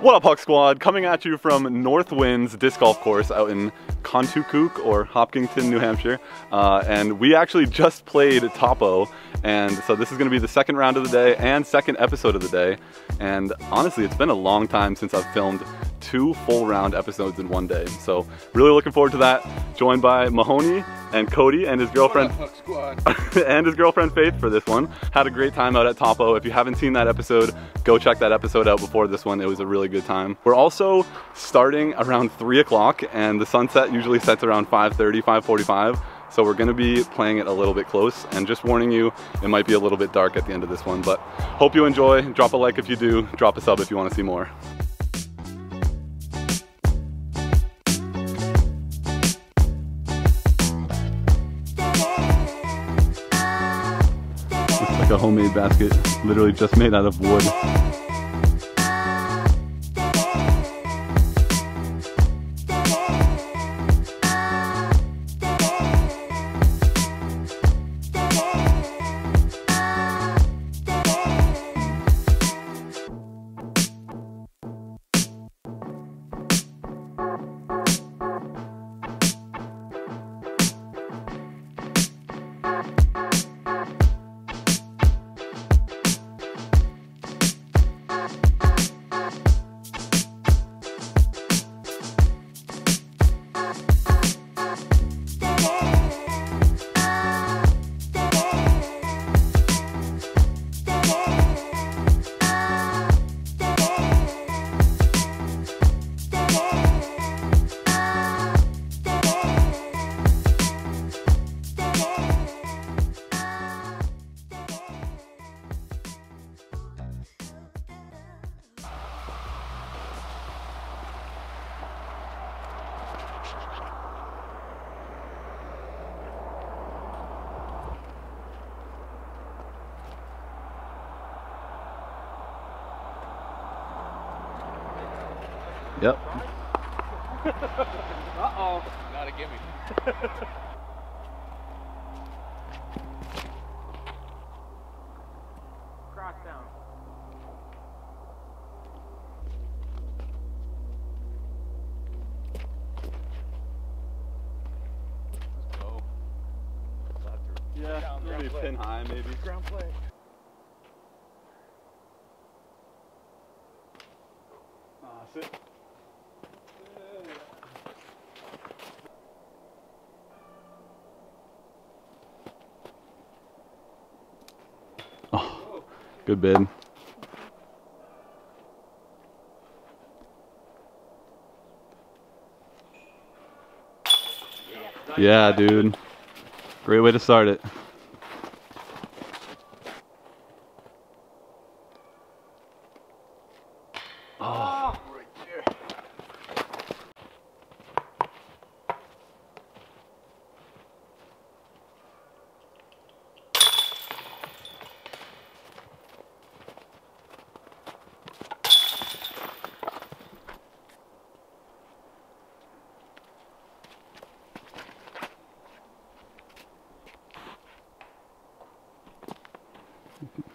What up, Huck Squad? Coming at you from Northwinds Disc Golf Course out in Contoocook or Hopkinton, New Hampshire. Uh, and we actually just played Topo. And so this is gonna be the second round of the day and second episode of the day. And honestly, it's been a long time since I've filmed two full round episodes in one day. So really looking forward to that. Joined by Mahoney and Cody and his girlfriend and his girlfriend Faith for this one. Had a great time out at Topo. If you haven't seen that episode, go check that episode out before this one. It was a really good time. We're also starting around three o'clock and the sunset usually sets around 5.30, 5.45. So we're gonna be playing it a little bit close and just warning you, it might be a little bit dark at the end of this one, but hope you enjoy. Drop a like if you do, drop a sub if you wanna see more. Like a homemade basket, literally just made out of wood. Ah, sit. Oh, good bid. Yeah, dude. Great way to start it. Oh, right there.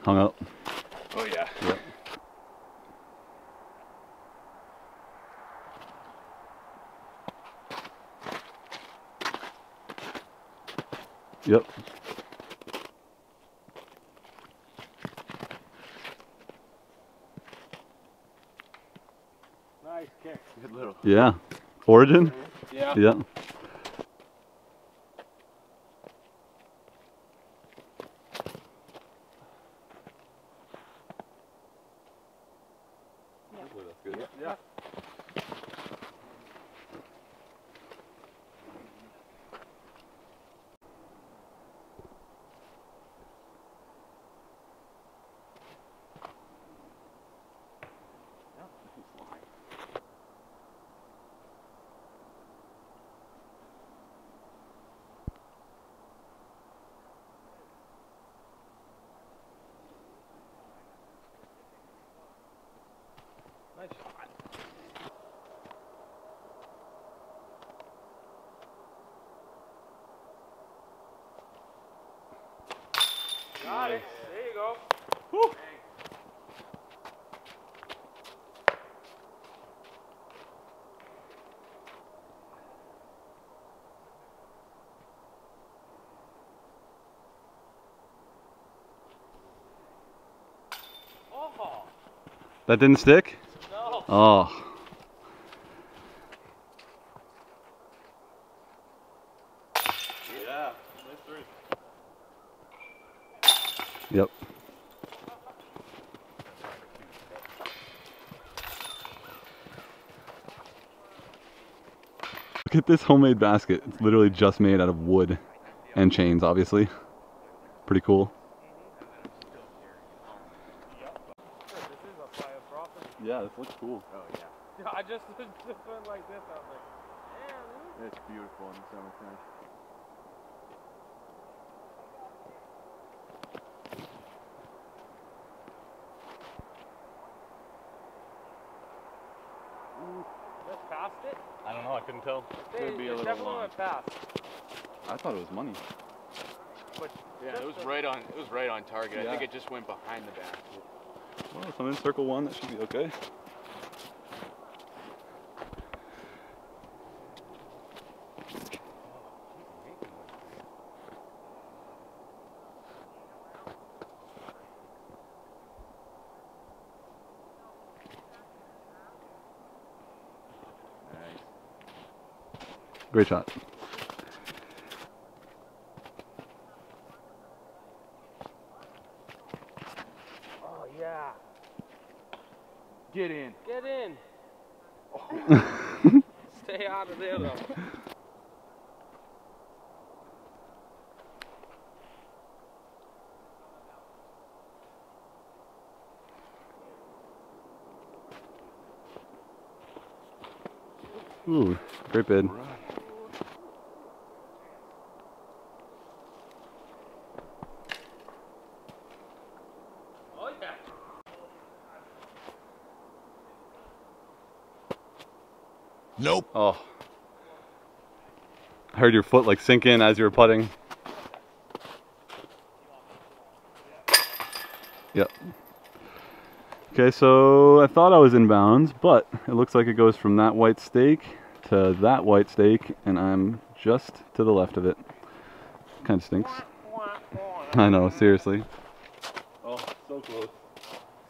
Hung up. Oh yeah. Yep. Yep. Nice kick. Good little. Yeah. Origin? Yeah. Yeah. That's good. Yeah. Nice shot. That didn't stick? No. Oh. Yeah. Yep. Look at this homemade basket. It's literally just made out of wood and chains, obviously. Pretty cool. This is a private property. Looks cool. Oh yeah. I just just went like this. I was like, damn. It's beautiful in the summertime. Just past it. I don't know, I couldn't tell. Could be a It little definitely long. went past. I thought it was money. But Yeah, it was right on. It was right on target. I think it just went behind the basket. Well, if I'm in circle one, that should be okay. Great shot. oh yeah. Get in. Get in. Stay out of there though. Ooh, great bid. Oh yeah. Nope. Oh. I heard your foot like sink in as you were putting. Yep. Okay, so I thought I was in bounds, but it looks like it goes from that white stake to that white stake, and I'm just to the left of it. Kind of stinks. I know, seriously. Oh, so close.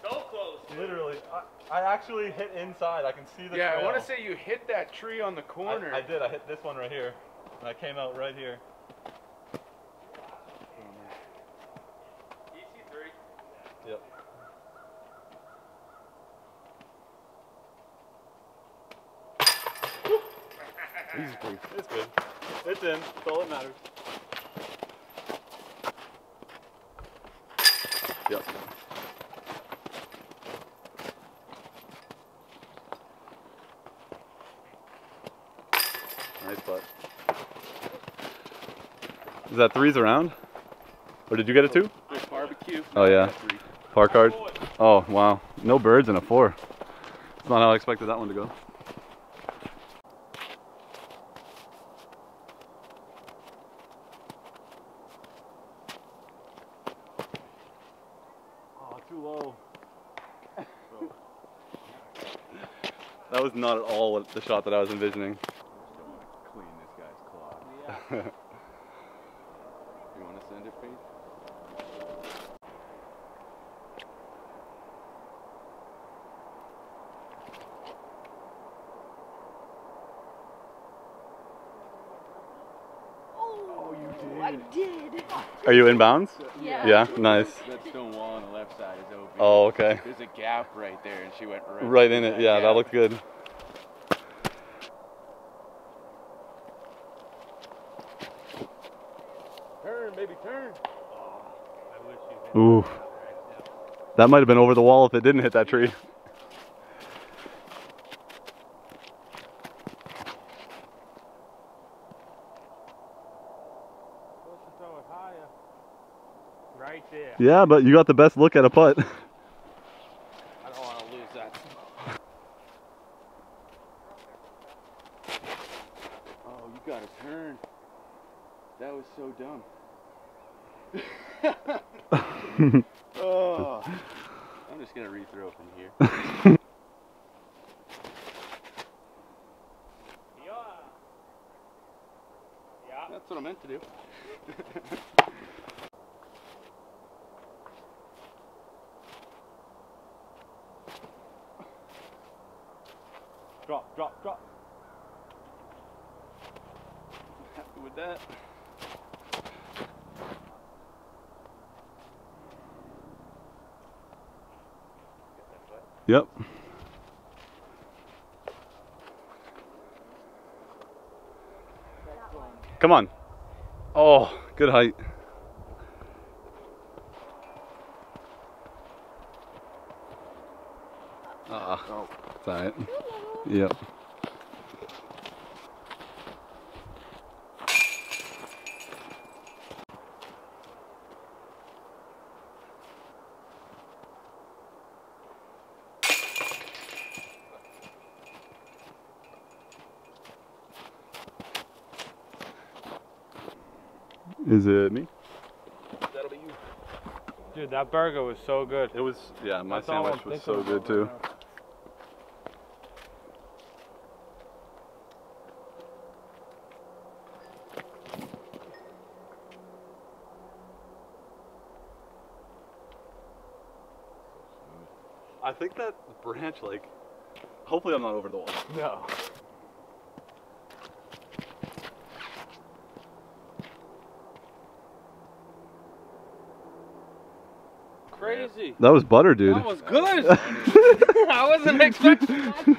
So close. dude. Literally, I, I actually hit inside. I can see the Yeah, I want to say you hit that tree on the corner. I, I did. I hit this one right here. And I came out right here. Yep. Easy. It's good. It's in. That's all that matters. Yep. Nice putt. Is that threes around? Or did you get a too? Good barbecue. Oh, yeah. Par card? Oh, wow. No birds and a four. That's not how I expected that one to go. Oh, too low. that was not at all what the shot that I was envisioning. Just don't want to clean this guy's clock. Yeah. You want to send it, Pete? Oh, I did. Are you in bounds? Yeah. Yeah, nice. That stone wall on the left side is open. Oh, okay. There's a gap right there, and she went right. Right in it. Yeah, that looked good. Turn, baby, turn. I wish you Ooh. That might have been over the wall if it didn't hit that tree. Supposed to throw it higher. Right there. Yeah, but you got the best look at a putt. I don't want to lose that. Oh, you got to turn. That was so dumb. oh. I'm just gonna rethrow from here. Yeah. Yeah. That's what I meant to do. Drop, drop, drop. Happy with that. Yep. Come on. Oh, good height. Ah, Oh. it's. Yep. Is it me? That'll be you. Dude, that burger was so good. It was, yeah, my That's sandwich was so good too. right. I think that branch, like, hopefully I'm not over the wall. No. Crazy. That was butter, dude. That was good. I wasn't expecting that.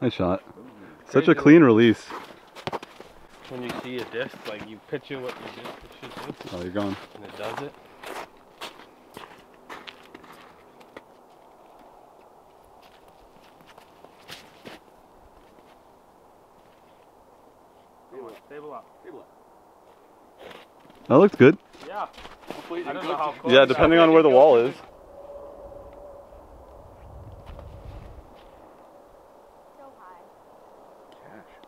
nice shot. Such a clean release. When you see a disc, like you picture what your disc should do, Oh, you're gone. and it does it. Stable up. That looks good. Yeah. Hopefully, I don't know how close. Yeah, depending on where the wall is. So high.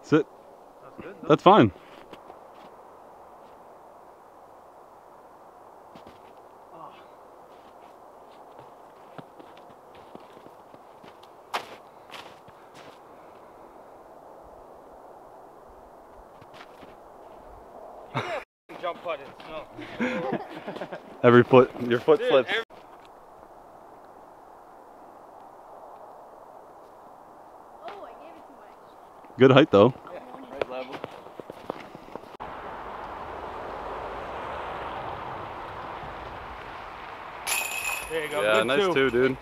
Sit. That's good. That's fine. Every foot, your foot Dude, slips. every- Oh, I gave it too much. Good height though. Right level. There you go. Yeah, good nice two. too, dude.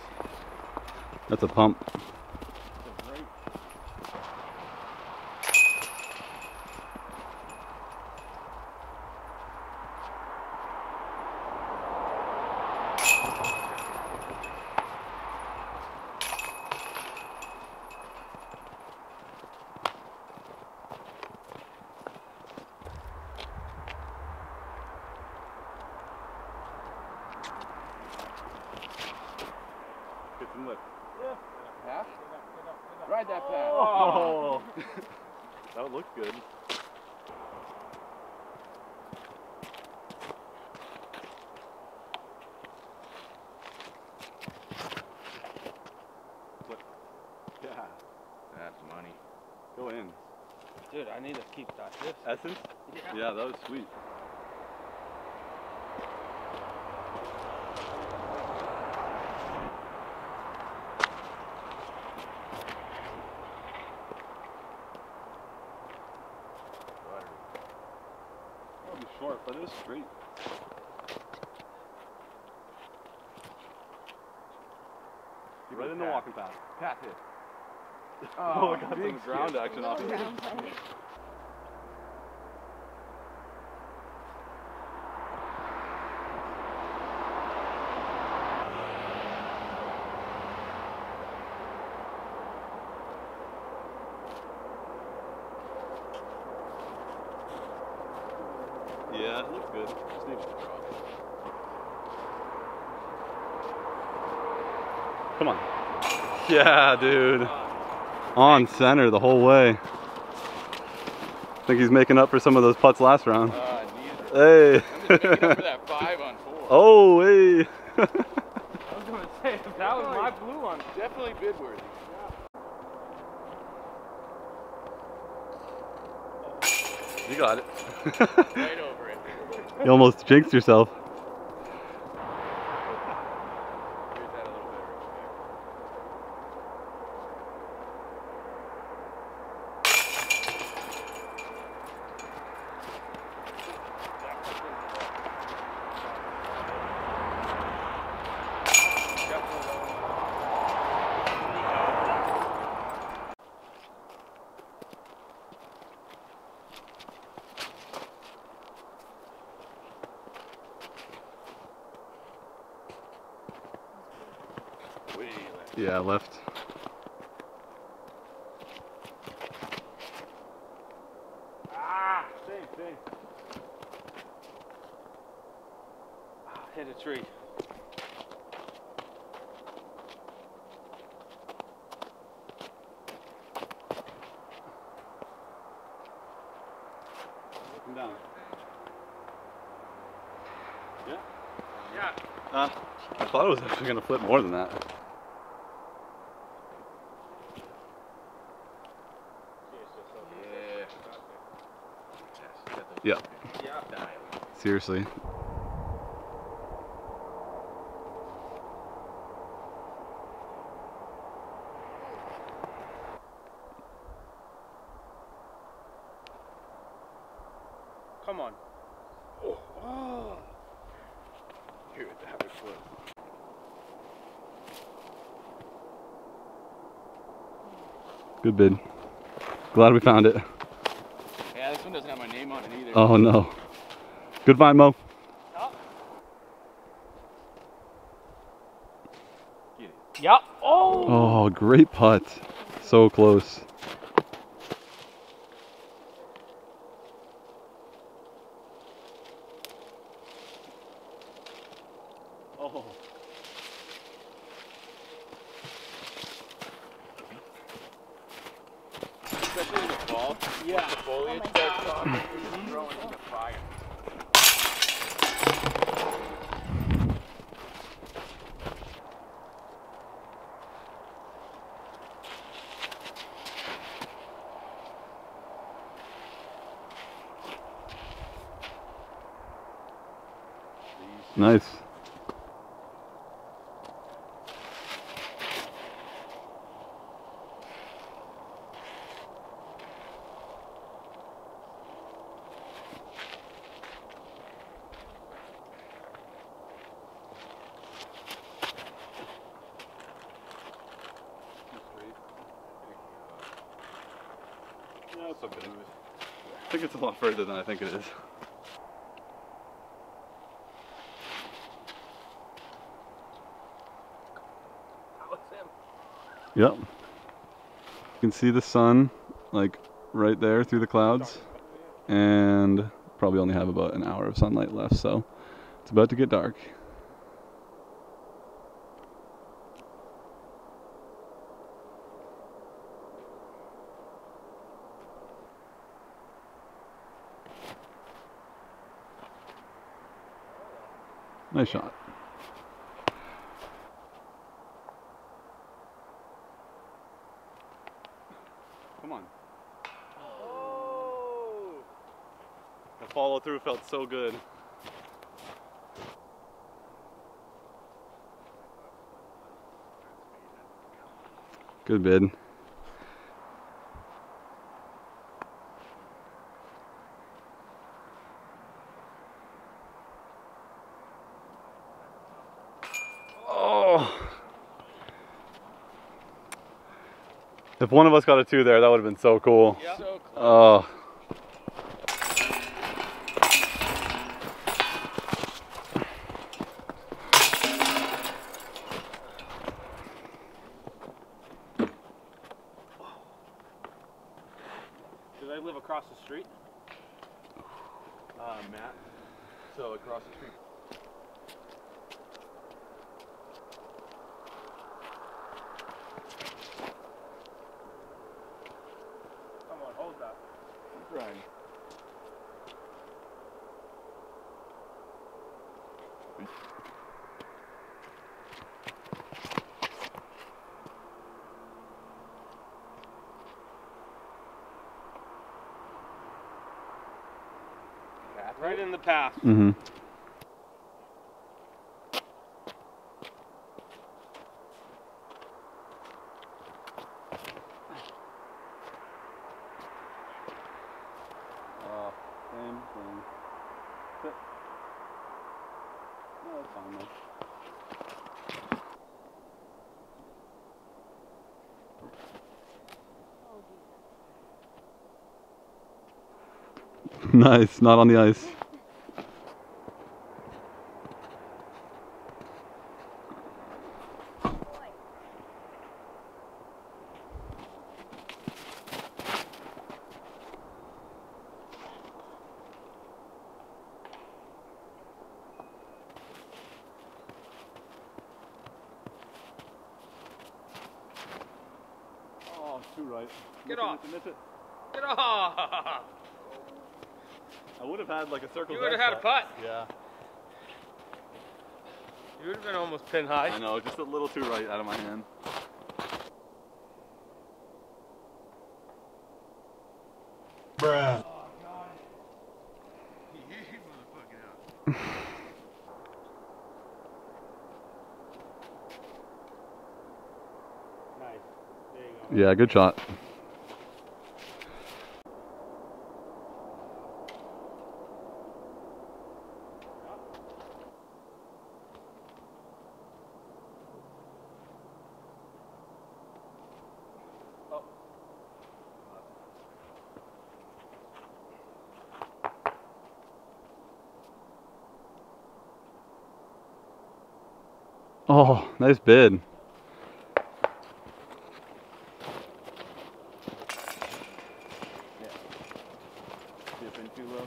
That's a pump. Get some lift. Half? Ride that path. Oh, that looks good. Yeah, That's money. go in. Dude, I need to keep that disc. Essence? Yeah, that was sweet. Probably short, but it was straight. Right in the path. walking path. Path hit. Oh, I got big some ground skip. action off of it. Ground. Yeah, it looks good. Just needs to drop. Come on. Yeah, dude. On center the whole way. I Think he's making up for some of those putts last round. Uh. Hey. I'm just up for that five on four. oh, hey. I was gonna say if that was my blue one. Definitely bid worthy. you got it. Right over it. you almost jinxed yourself. Yeah, left. Ah, same, same. Ah, hit a tree. Come down. Yeah. Uh, I thought it was actually gonna flip more than that. Yeah. Yeah. Seriously. Come on. Dude, that was flip. Good bid. Glad we found it. Yeah, this one doesn't have my name on it either. Oh no. Good find, Mo. Yeah. Oh. Oh, great putt. So close. Oh. Especially in the fall. Yeah. The foliage starts off and growing into fire. Nice. I think it's a lot further than I think it is. Yep. You can see the sun like right there through the clouds. And probably only have about an hour of sunlight left, so it's about to get dark. Nice shot. Come on. The follow through felt so good. Good bid. Oh. If one of us got a two there, that would have been so cool. So close. Oh. Do they live across the street? Uh, Matt. So across the street. Come on, hold that. Right. Right in the path. Mm-hmm. Uh, same thing. Sit. No, that's fine, though. nice, not on the ice. right. Get Miss it, off. miss it, miss it. Get off! I would have had like a circle. You would have had a putt. Yeah. You would have been almost pin high. I know, just a little too right out of my hand. Bruh. Nice. There you go. Yeah, good shot. Oh, nice bid. Dipping too low.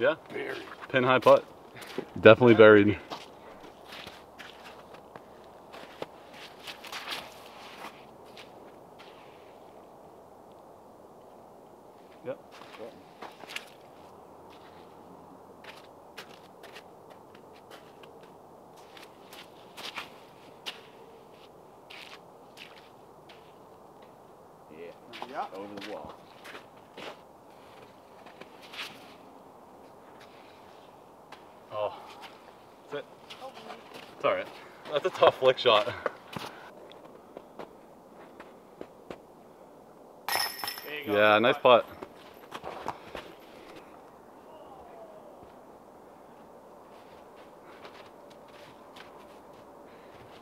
Yeah. Pin high putt. Definitely buried. Yep. Yeah. Yeah. Over the wall. Oh. That's it. It's alright. That's a tough flick shot. Yeah, nice putt.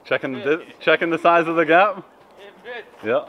Checking the checking the size of the gap. It fits. Yeah.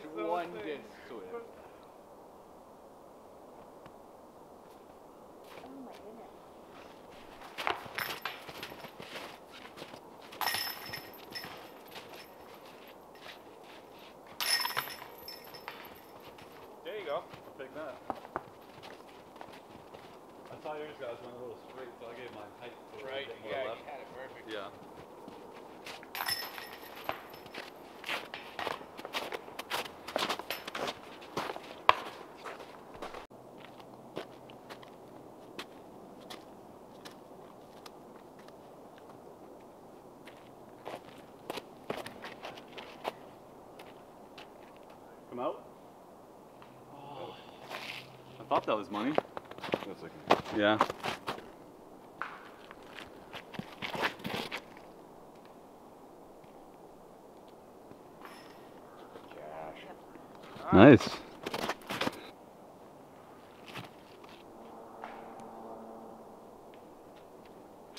Thought that was money. Yeah. Nice.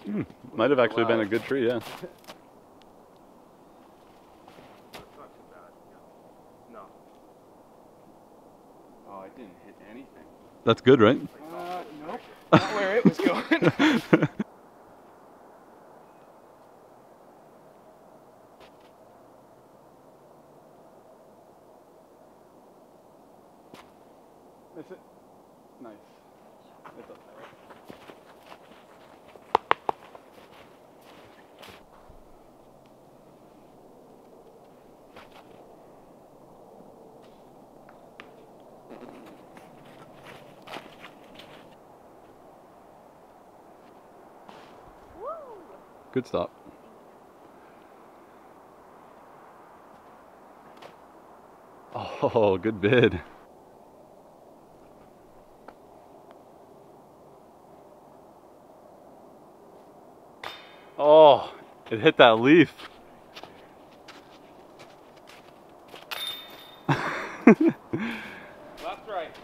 Hmm, might have actually been a good tree, yeah. That's not too bad. No. Oh, I didn't hit anything. That's good, right? Uh, nope. Not where it was going. Good stop. Oh, good bid. Oh, it hit that leaf. Left, right.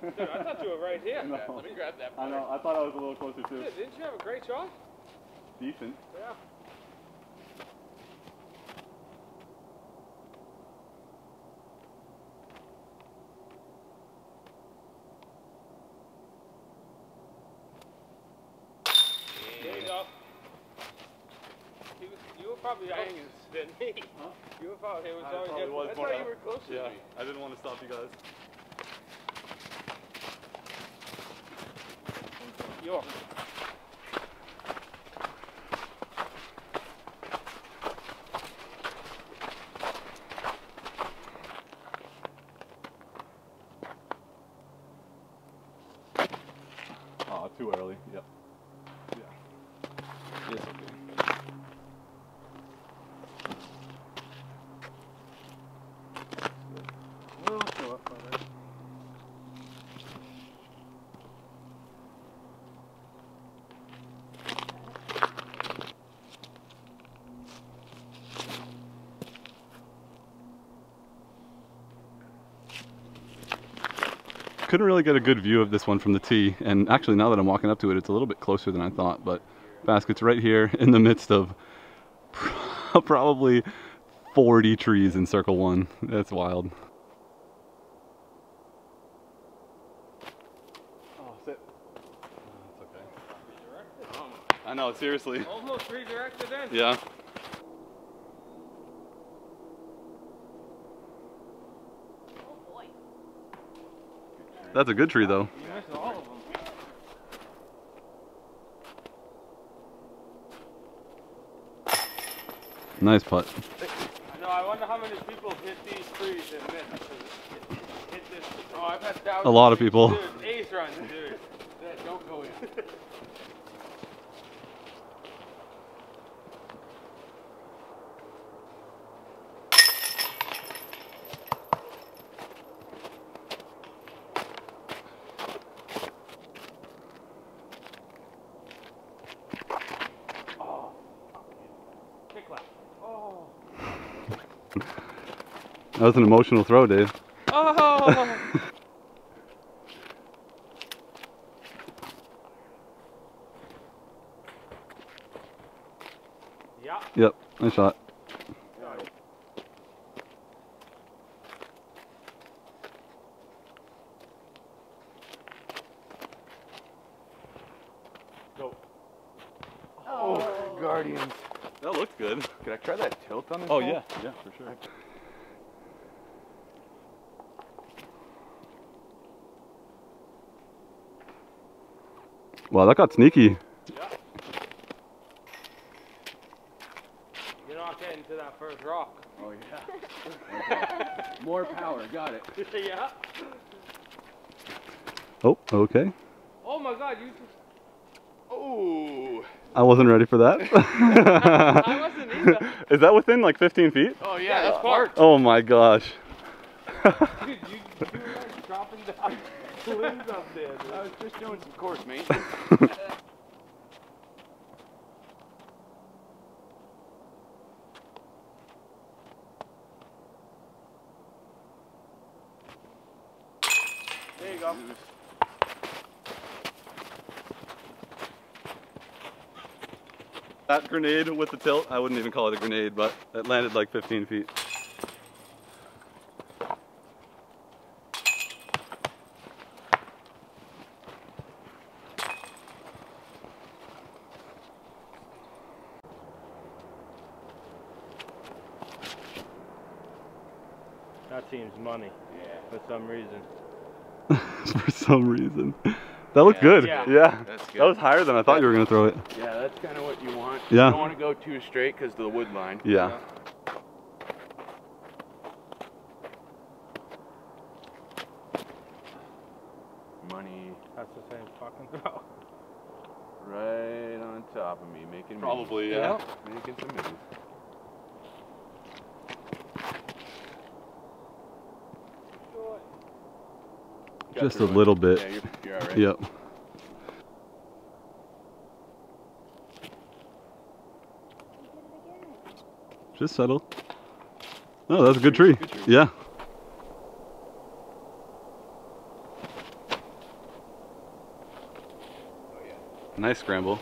Dude, I thought you were right here. No. Let me grab that. I know. I thought I was a little closer too. Dude, didn't you have a great shot? Decent. Yeah. There you go. You, you were probably hanging than me. Huh? You were was I always probably was That's more why you were closer Yeah, to me. I didn't want to stop you guys. York. Oh, too early. Yep. Yeah. It's okay. We'll show up for that. Couldn't really get a good view of this one from the tee, and actually now that I'm walking up to it, it's a little bit closer than I thought. But basket's right here in the midst of probably 40 trees in circle one. That's wild. Oh, sit. Oh, that's okay. I know, seriously. Almost redirected in. Yeah. That's a good tree though. You missed all of them. Nice putt. I know, I wonder how many people hit these trees and missed. 'cause it- Hit this. Oh, I've had thousands. A lot of people. Dude, ace runs, dude. That don't go in. Kick left. Oh. That was an emotional throw, Dave. Oh. yeah. Yep, nice shot. Go. Oh, Guardians. That looked good. Could I try that tilt on this Oh ball? yeah, yeah, for sure. Wow, that got sneaky. You're not getting to that first rock. Oh yeah. More power. Got it. yeah. Oh, okay. Oh my god, you just. Oh. I wasn't ready for that. I wasn't either. Is that within like 15 feet? Oh yeah. Yeah, that's that's parked. Oh my gosh. Dude, you, you were like dropping down limbs up there, dude. I was just doing some course maintenance. There you go. That grenade with the tilt, I wouldn't even call it a grenade, but it landed like 15 feet. That seems money Yeah. For some reason. For some reason. That looked Yeah, good. yeah. Yeah. That's good. That was higher than I thought you were going to throw it. Yeah, that's kind of what you want. Yeah. You don't want to go too straight because of the wood line. Yeah. Money Just a little bit. Yeah, you're, you're right. Yep. Just settle. Oh, that's a. Good tree. Oh, yeah. Nice scramble.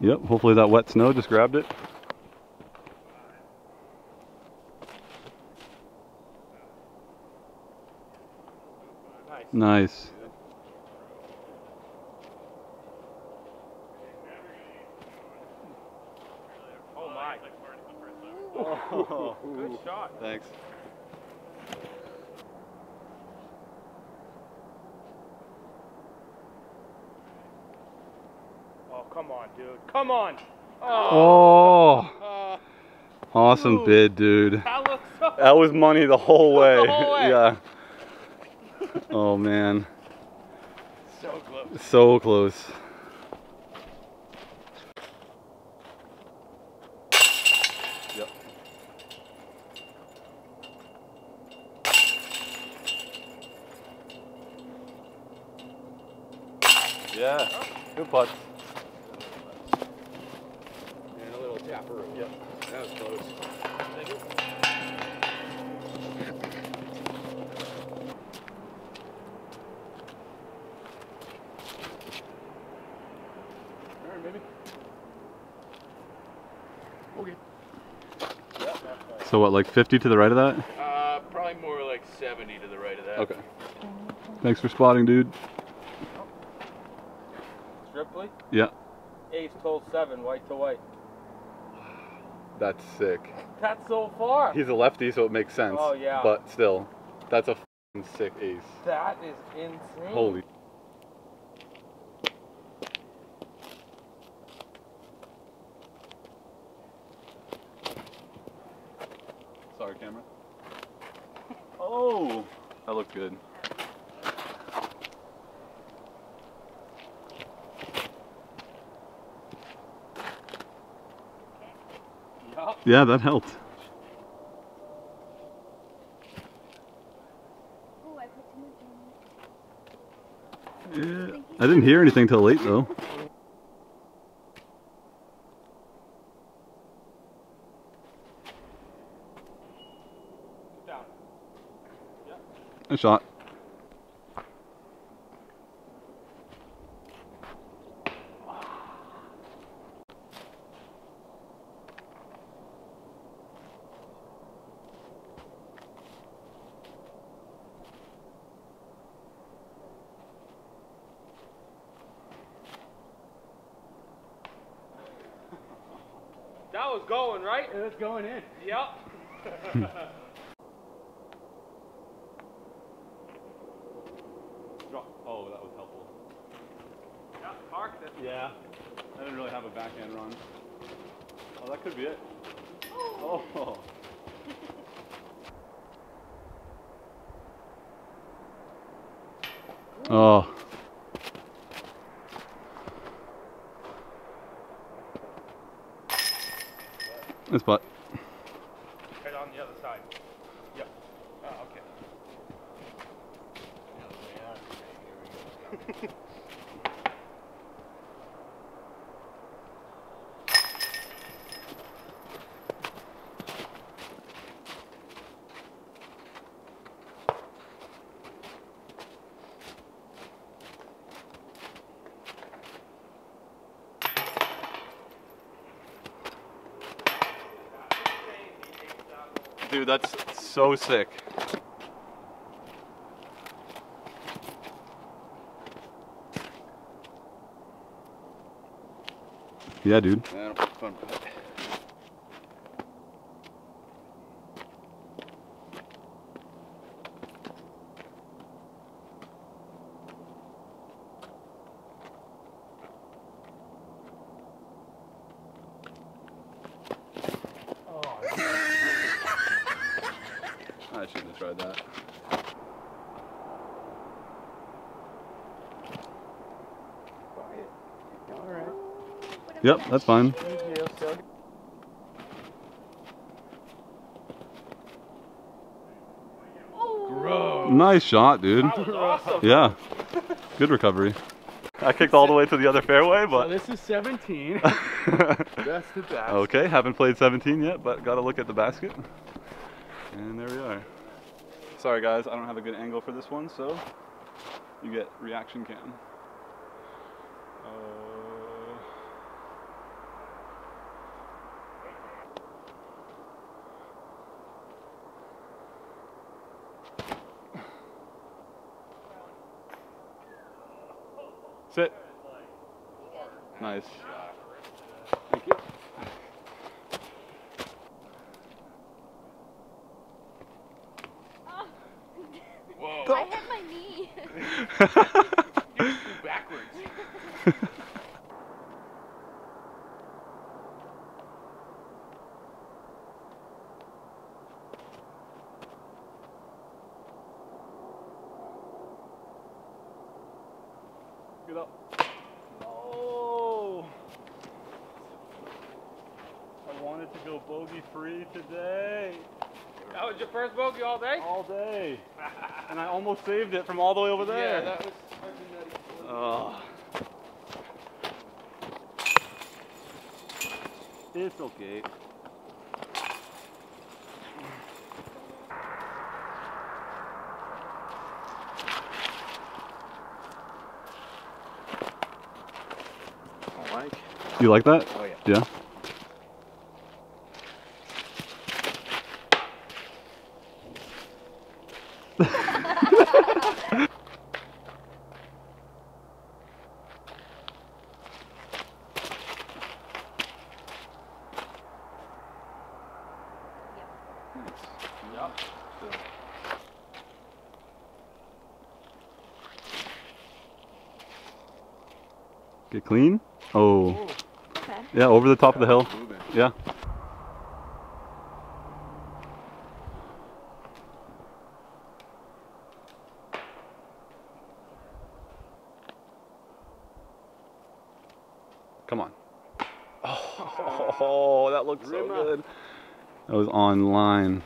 Yep, hopefully that wet snow just grabbed it. Nice. Nice. Oh my. Oh, Good shot. thanks. Oh, come on, dude. Come on. Oh. Oh, Uh, awesome Ooh. bid, dude. that looks so. That was money the whole way. The whole way. yeah. Oh man, So close. so close. Yep. Yeah, good putt. And a little tapper. Yep. That was close. Alright, maybe. Okay. So what, like 50 to the right of that? Uh, probably more like 70 to the right of that. Okay. Thanks for spotting, dude. Ripley? Yeah, Ace told seven, white to white. That's sick. That's so far. He's a lefty, so it makes sense. Oh, yeah. But still, that's a fing sick ace. That is insane. Holy. Sorry, camera. Oh, that looked good. Yeah, that helped. Yeah. I didn't hear anything till late though. A shot. That was going, right? It was going in. Yep. Oh, that was helpful. yeah, parked it. Yeah. I didn't really have a backhand run. Oh, that could be it. Oh. Oh. This putt. Right on the other side. Yep. Oh, okay. Dude, that's so sick. Yeah, dude. Yeah, fun putt. I shouldn't have tried that. Yep, that's fine. Oh, Nice shot, dude. That was awesome. Yeah. Good recovery. I kicked all the way to the other fairway, So but. this is 17. That's the best. okay, haven't played 17 yet, but got to look at the basket. And there we are. Sorry guys, I don't have a good angle for this one, so you get reaction cam. Nice. Thank you. Oh. Whoa. I hit my knee. You flew backwards. Get up. Oh! I wanted to go bogey free today. That was your first bogey all day? All day. and I almost saved it from all the way over there. Yeah, that was fucking nutty. Oh. It's okay. Like. You like that? Oh, yeah. Yeah. Yep. Get clean. Oh. Okay. Yeah, over the top of the hill. Yeah. Come on. Oh, that looked so good. That was on line.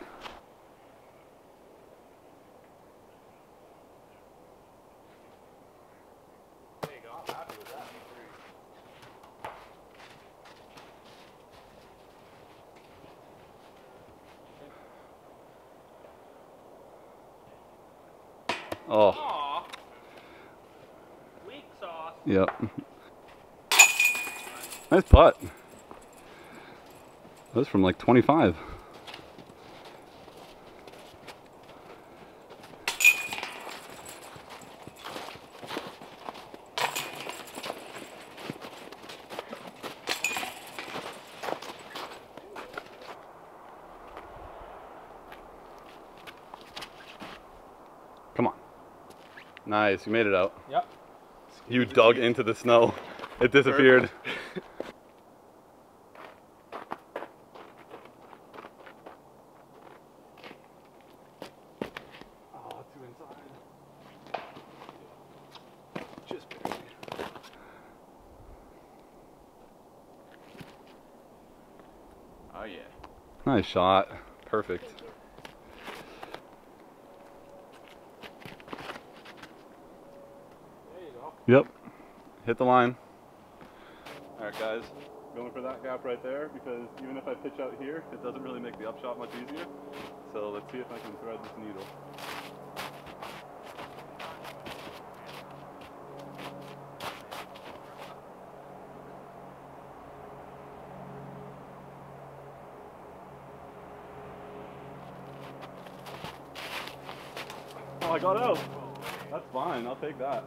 Oh, Aw. Weak sauce. yep. Nice putt. That was from like 25. Come on. Nice, you made it out. Yep. You dug into the snow. It disappeared. Oh, two inside. Just barely. Oh, yeah. Nice shot. Perfect. There you go. Yep. Hit the line. All right, guys. Going for that gap right there because even if I pitch out here, it doesn't really make the upshot much easier. So let's see if I can thread this needle. Oh, I. That's fine. I'll take that.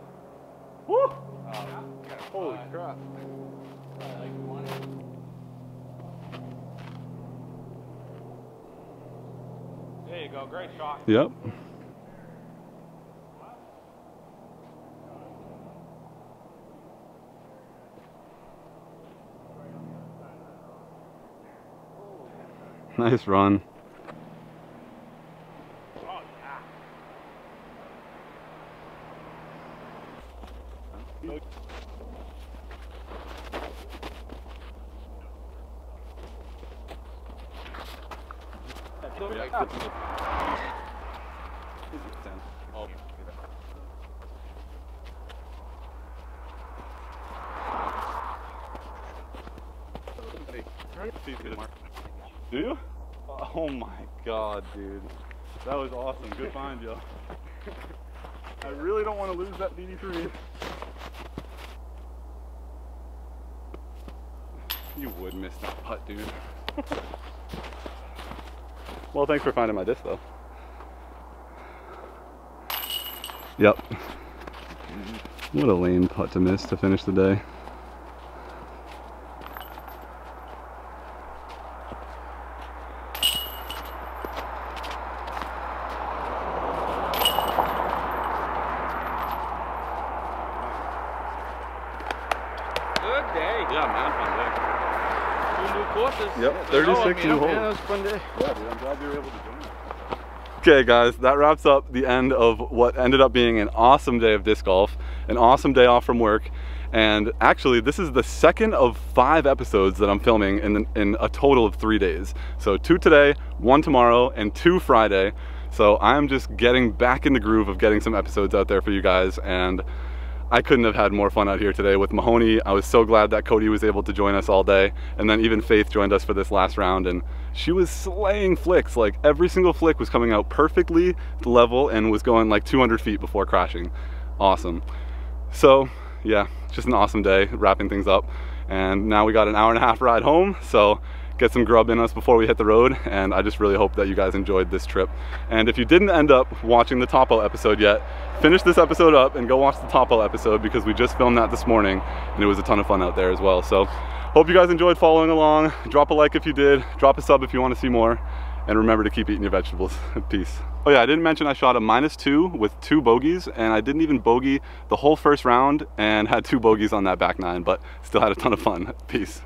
Woo! Holy crap. There you go. Great shot. Yep. Nice run. Well, thanks for finding my disc, though. Yep. What a lame putt to miss to finish the day. Good day. Yeah, man, fun day. Two new courses. Yep, Yeah, 36 new holes. Yeah, it was a fun day. Yeah, dude, I'm glad you were able to join us. Okay, guys, that wraps up the end of what ended up being an awesome day of disc golf, an awesome day off from work. And actually, this is the second of five episodes that I'm filming in, in a total of three days. So, two today, one tomorrow, and two Friday. So, I'm just getting back in the groove of getting some episodes out there for you guys. And I couldn't have had more fun out here today with Mahoney. I was so glad that Cody was able to join us all day. And then even Faith joined us for this last round and she was slaying flicks. Like every single flick was coming out perfectly level and was going like 200 feet before crashing. Awesome. So yeah, just an awesome day wrapping things up. And now we got an hour and a half ride home. So get some grub in us before we hit the road and I just really hope that you guys enjoyed this trip. And if you didn't end up watching the Topo episode yet, finish this episode up and go watch the Topo episode because we just filmed that this morning and it was a ton of fun out there as well. So hope you guys enjoyed following along. Drop a like if you did, drop a sub if you want to see more and remember to keep eating your vegetables. Peace. Oh yeah, I didn't mention I shot a minus two with two bogeys and I didn't even bogey the whole first round and had two bogeys on that back nine, but still had a ton of fun. Peace.